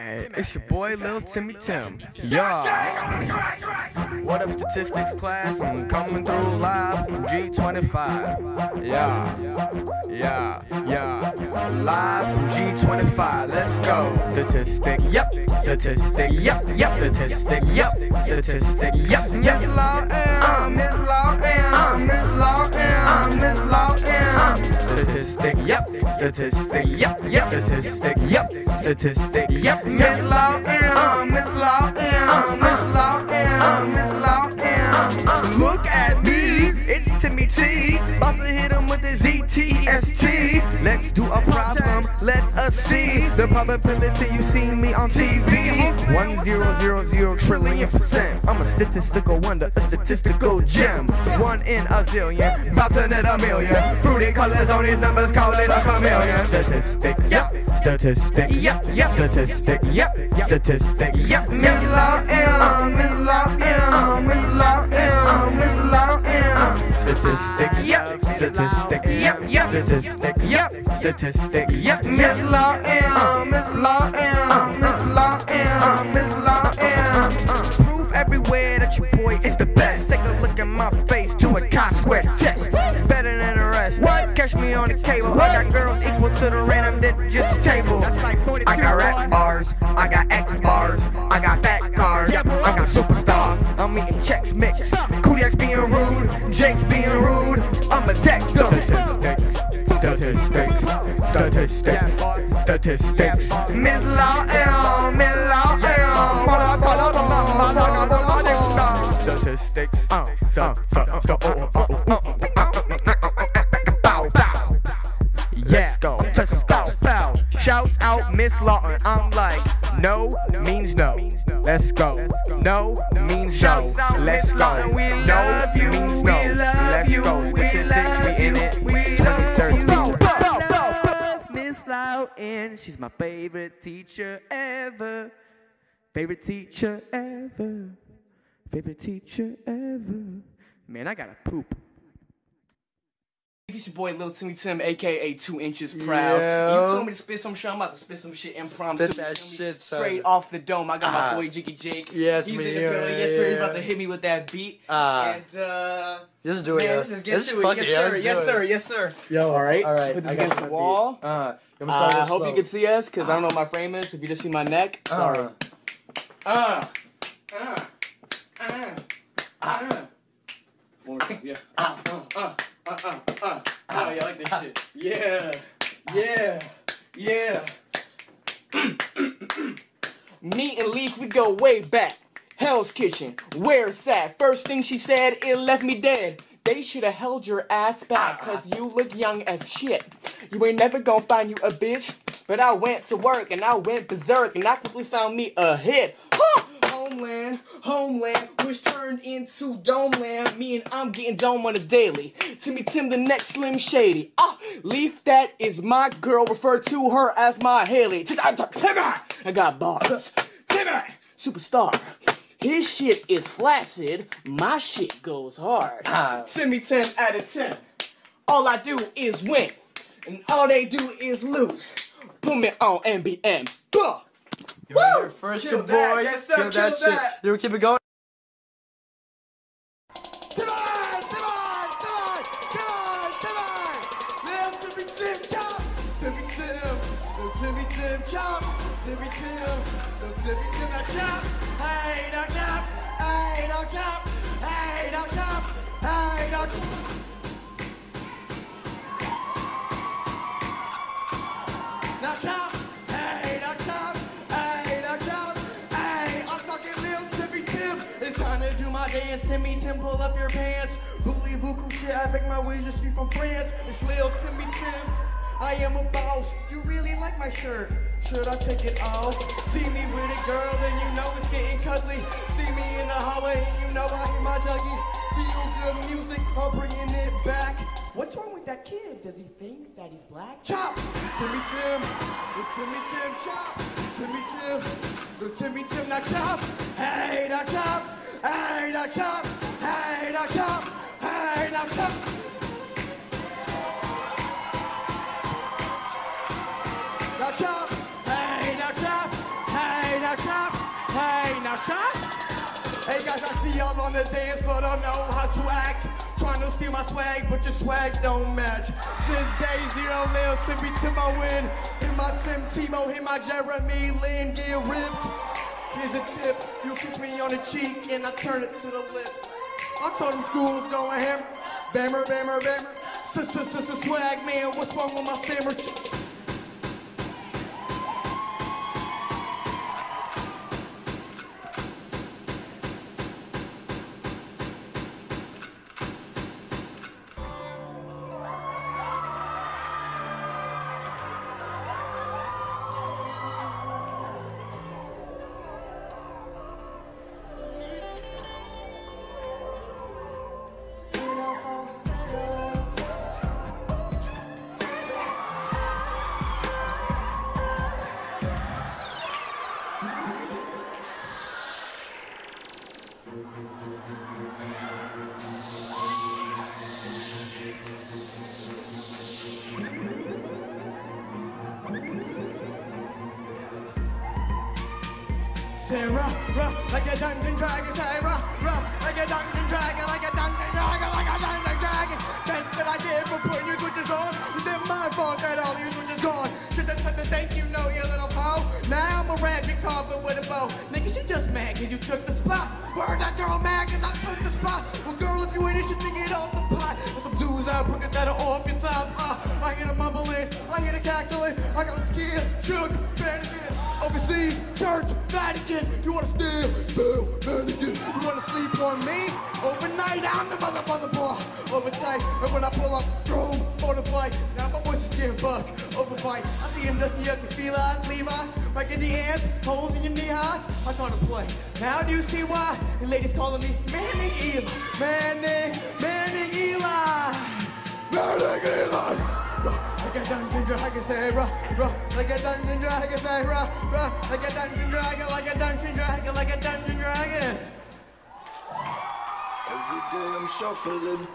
Hey, it's your boy Lil Timmy Tim. Yeah. What up, statistics class? I'm coming through live from G25. Yeah. Yeah. Yeah. Live from G25. Let's go. Statistic. Yep. Statistic. Yep. Yep. Statistic. Yep. Statistic. Yep. Miss Law M. Miss Law M. Miss Law M. Miss Law. Statistic. Yep. Statistic. Yep. Yep. Statistic. Yep. Statistic. Yep. Miss Law M. Miss Law M. Miss Law M. Miss Law M. Look at me. It's Timmy T. About to hit him with the ZTST. Let's do a. See the probability you see me on TV. One zero zero zero trillion percent. I'm a statistical wonder, a statistical gem. One in a zillion, about to net a million. Fruity colors on these numbers, call it a chameleon. Statistics, yep. Statistics, yep. Yep. Statistics, yep. Statistics, yep. Miss Law M, uh, Miss Law M, uh, Miss Law M, uh, Miss Law M. Statistics, yep. Statistics, yep. Yep. Statistics, yep. Statistics, yep. Miss Law M, Miss Law M, Miss Law M, Miss Law M. Proof everywhere that your boy is the best. Take a look at my face, do a chi-square test. Better than the rest. What? Catch me on the cable. I got girls equal to the random digits table. I got rap bars, I got X bars, I got fat cars, I got superstar. I'm eating Chex Mix. Kodiak's being rude, statistics, statistics, statistics. Miss Law L, Miss Law L. Statistics, uh, uh, uh, uh, uh, uh, uh, uh. Let's go, let's go, bow. Shouts out Miss Lawton. I'm like, no means no. Let's go. No means no. Let's go. No means no. Let's go. She's my favorite teacher ever. Favorite teacher ever. Favorite teacher ever. Man, I gotta poop. It's your boy Lil Timmy Tim, aka Two Inches Proud. Yeah. You told me to spit some shit. I'm about to spit some shit impromptu. Spit that You feel shit, son. Straight off the dome. I got Ah. my boy Jiggy Jake. Yes, He's me, in the yeah, building. Yes, sir. He's about to hit me with that beat. Ah. and uh, Just do it, man, yo. let's just get Let's to it. Yes, it, yeah, sir. Yes, sir. Yes, sir. Yo, All right. All right. Put this against the wall. Uh, I'm gonna Uh, I this hope you can see us, cause I don't know what my frame is. If you just see my neck, sorry. Uh, Uh, uh, uh, uh. One more time, yeah. Uh, uh, uh, uh, uh, uh. Oh, you like this shit? Yeah, yeah, yeah. Me and Leaf, we go way back. Hell's Kitchen, where it's at. First thing she said, it left me dead. They should have held your ass back, cause you look young as shit. You ain't never gonna find you a bitch. But I went to work and I went berserk and I quickly found me a hit. Huh! Homeland, homeland, which turned into Domeland. Me and I'm getting dome on a daily. Timmy Tim, the next Slim Shady. Ah, Leaf, that is my girl. Refer to her as my Haley. Timmy, I got bars. Timmy, superstar. His shit is flaccid. My shit goes hard. Timmy 10 out of 10. All I do is win. And all they do is lose. Put me on NBM. Buh! You Woo! here first, kill your boy. Yes, sir, kill, kill that, that, shit. You keep it going. Timmy Tim chop, Timmy Tim, Timmy Tim don't chop, hey chop, hey chop, hey. Now chop. My dance. Timmy Tim, pull up your pants. Voulez-vous coucher avec moi? Oui, je suis from France. It's Lil Timmy Tim. I am a boss. You really like my shirt? Should I take it off? See me with a girl and you know it's getting cuddly. See me in the hallway and you know I hear my Dougie. Feel good music, I'm bringing it back. What's wrong with that kid? Does he think that he's black? Chop! It's Timmy Tim. It's Timmy Tim. Chop! It's Timmy Tim. The Timmy Tim. Now chop! Hey, now chop! Hey, now chop! Hey, now chop! Hey, now chop! Now chop! Hey, now chop! Hey! now chop. Hey now chop. Hey guys, I see y'all on the dance floor, don't know how to act. Trying to steal my swag, but your swag don't match. Since day zero, Lil Tippy Timo win. Hit my Tim Tebow, hit my Jeremy Lin, get ripped. Here's a tip, you kiss me on the cheek and I turn it to the lip. I told them school's going hammer, bammer, bammer, bammer. Sister, sister, swag man, what's wrong with my stammer? Say rah, rah, like a dungeon dragon. Say rah, rah, like a dungeon dragon, like a dungeon dragon, like a dungeon dragon. Thanks that I did for putting your switches on. Is it my fault that all your switches gone? Should have said the thank you note, you little fool. Now I'm a rabbit coffin with a bow. Nigga, she just mad cause you took the spot. Word that girl mad cause I took the spot. Well, girl, if you ain't it, should get off the pot. There's some dudes out putting that are off your top. Uh, I hear the mumbling, I hear the cackling. I got scared, shook, panicking. Overseas, church, Vatican. You wanna steal, steal, Vatican. You wanna sleep on me? Overnight, I'm the mother, mother boss. Overtight, and when I pull up, throw motorbike. Now my voice is getting buck, overbite. I see him dusty ugly felines, Levi's. Right in the ants, holes in your knee highs. I can't play. Now do you see why? The ladies calling me Manning Eli. Manning, Manning Eli. Manning Eli. Like a dungeon dragon, say rah, rah. Like a dungeon dragon, say rah, rah. Like a dungeon dragon, like a dungeon dragon, like a dungeon dragon. Every day I'm shuffling,